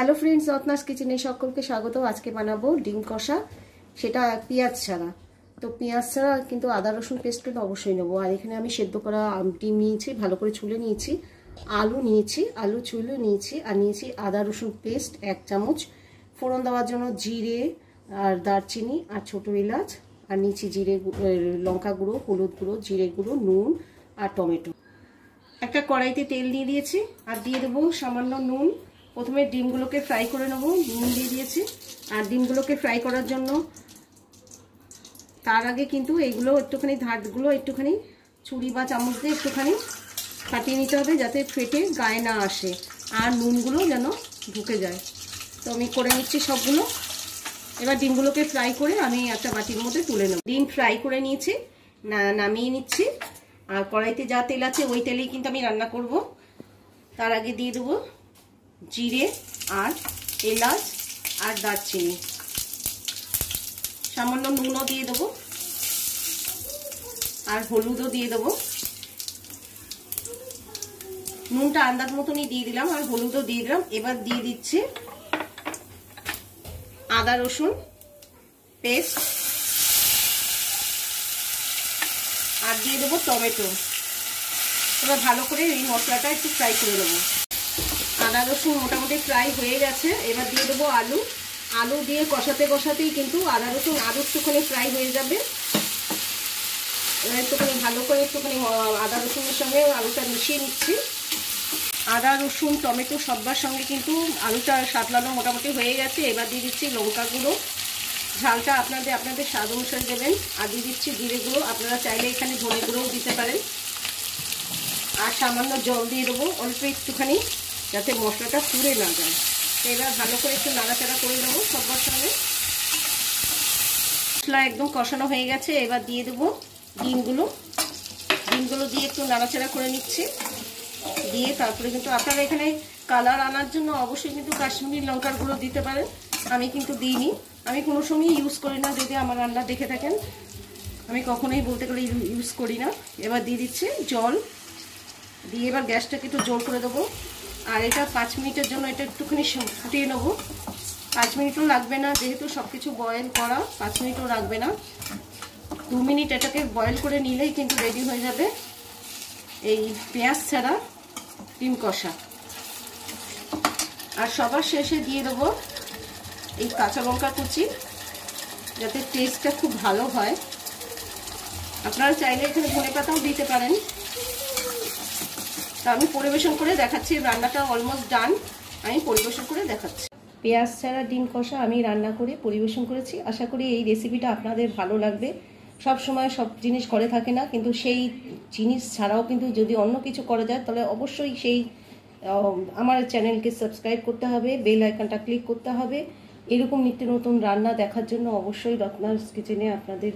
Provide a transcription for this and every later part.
Hello friends Ratna's কিচেনে সকলকে স্বাগত আজকে বানাবো ডিম কষা, সেটা পেঁয়াজ ছাড়া। তো পেঁয়াজ ছাড়া কিন্তু আদা, রসুন পেস্ট কিন্তু অবশ্যই নেব। আর এখানে আমি সেদ্ধ করা ডিম নিয়েছি, ভালো করে ছুলে নিয়েছি, আলু নিয়েছি, আলু চুলে নিয়েছি, আর নিয়েছি আদা, রসুন পেস্ট এক চামচ। ফোড়ন দেওয়ার জন্য জিরে আর দারচিনি আর ছোটো এলাচ, আর নিয়েছি জিরে লঙ্কা গুঁড়ো, হলুদ গুঁড়ো, জিরে গুঁড়ো, নুন আর টমেটো। একটা কড়াইতে তেল দিয়ে দিয়েছি, আর দিয়ে দেবো সামান্য নুন প্রথমে ডিমগুলোকে ফ্রাই করে নেব, নুন দিয়ে দিয়েছি। আর ডিমগুলোকে ফ্রাই করার জন্য তার আগে কিন্তু এগুলো একটুখানি ধারগুলো একটুখানি ছুরি বা চামচ দিয়ে একটুখানি ফাটিয়ে নিতে হবে যাতে ফেটে গায়ে না আসে আর নুনগুলো যেন ঢুকে যায়। তো আমি করে নিচ্ছি সবগুলো। এবার ডিমগুলোকে ফ্রাই করে আমি একটা বাটির মধ্যে তুলে নেব। ডিম ফ্রাই করে নিয়েছি, না, নামিয়ে নিচ্ছি। আর কড়াইতে যা তেল আছে ওই তেলেই কিন্তু আমি রান্না করব। তার আগে দিয়ে দেবো জিরে আর এলাচ আর দারচিনি। সামান্য নুনও দিয়ে দেবো। আর হলুদও দিয়ে দেবো। নুনটা আন্দাজ মতনই দিয়ে দিলাম আর হলুদও দিয়ে দিলাম। এবার দিয়ে দিচ্ছি আদা রসুন পেস্ট। আর দিয়ে দেবো টমেটো। এবার ভালো করে এই মশলাটা একটু ফ্রাই করে দেবো আদা রসুন মোটামুটি ফ্রাই হয়ে গেছে। এবার দিয়ে দেবো আলু। আলু দিয়ে কষাতে কষাতেই কিন্তু আদা রসুন আলু একটুখানি ফ্রাই হয়ে যাবে। একটুখানি ভালো করে একটুখানি আদা রসুনের সঙ্গে আলুটা মিশিয়ে নিচ্ছি। আদা, রসুন, টমেটো সব্বার সঙ্গে কিন্তু আলুটা সাতলানো মোটামুটি হয়ে গেছে। এবার দিয়ে দিচ্ছি লঙ্কা গুঁড়ো। ঝালটা আপনাদের আপনাদের স্বাদ অনুসারে দেবেন। আর দিয়ে দিচ্ছি জিরে গুঁড়ো। আপনারা চাইলে এখানে ধনে গুঁড়োও দিতে পারেন। আর সামান্য জল দিয়ে দেবো অল্প একটুখানি। যাতে মশলাটা পুড়ে না যায়। এবার ভালো করে একটু নাড়াচাড়া করে দেবো সবার সঙ্গে। মশলা একদম কষানো হয়ে গেছে, এবার দিয়ে দেবো ডিমগুলো। ডিমগুলো দিয়ে একটু নাড়াচাড়া করে নিচ্ছি। দিয়ে তারপরে কিন্তু আপনারা এখানে কালার আনার জন্য অবশ্যই কিন্তু কাশ্মীরি লঙ্কার গুঁড়ো দিতে পারেন। আমি কিন্তু দিইনি। আমি কোনো সময় ইউজ করি না, যদি আমার রান্না দেখে থাকেন। আমি কখনোই বলতে গেলে ইউজ করি না। এবার দিয়ে দিচ্ছি জল। দিয়ে এবার গ্যাসটাকে একটু জোর করে দেবো। আর এটা পাঁচ মিনিটের জন্য এটা একটুখানি ফুটিয়ে নেব। পাঁচ মিনিটও লাগবে না, যেহেতু সব কিছু বয়েল করা, পাঁচ মিনিটও লাগবে না। দু মিনিট এটাকে বয়েল করে নিলেই কিন্তু রেডি হয়ে যাবে এই পেঁয়াজ ছাড়া ডিম কষা। আর সবার শেষে দিয়ে দেবো এই কাঁচা লঙ্কা কুচি, যাতে টেস্টটা খুব ভালো হয়। আপনারা চাইলে এখানে ধনে পাতাও দিতে পারেন। আমি পরিবেশন করে দেখাচ্ছি, রান্নাটা অলমোস্ট ডান আমি পরিবেশন করে দেখাচ্ছি। পেঁয়াজ ছাড়া ডিম কষা আমি রান্না করে পরিবেশন করেছি। আশা করি এই রেসিপিটা আপনাদের ভালো লাগবে। সব সময় সব জিনিস করে থাকে না, কিন্তু সেই জিনিস ছাড়াও কিন্তু যদি অন্য কিছু করা যায়, তাহলে অবশ্যই সেই আমার চ্যানেলকে সাবস্ক্রাইব করতে হবে বেল আইকনটা ক্লিক করতে হবে। এরকম নিত্য নতুন রান্না দেখার জন্য অবশ্যই রত্নাস কিচেনে আপনাদের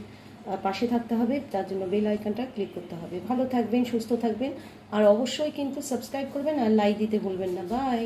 পাশে থাকতে হবে, তার জন্য বেল আইকনটা ক্লিক করতে হবে। ভালো থাকবেন, সুস্থ থাকবেন, আর অবশ্যই কিন্তু সাবস্ক্রাইব করবেন আর লাইক দিতে ভুলবেন না। বাই